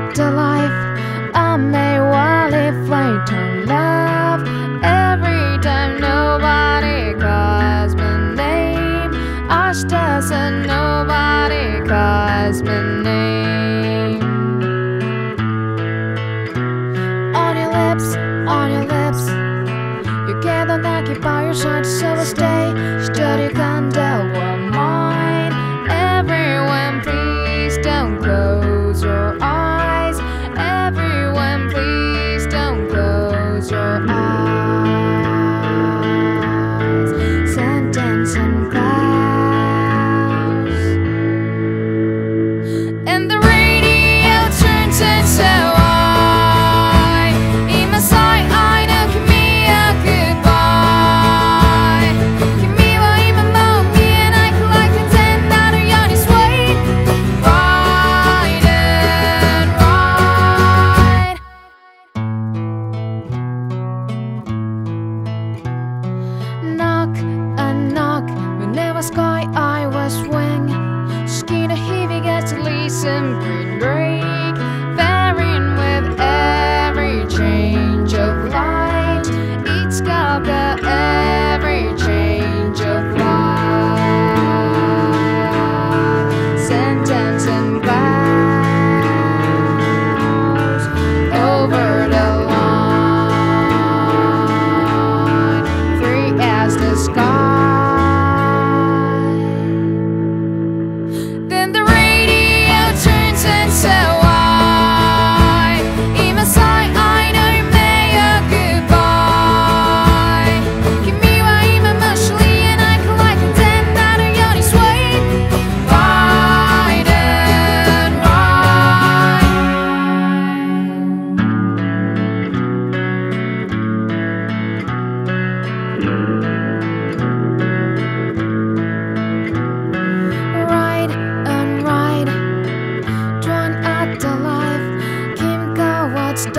not. I may well live later. Love every time nobody calls my name. Ash doesn't nobody calls my name. On your lips, on your lips. You can't occupy your shot, so stay. Study candle. To listen What's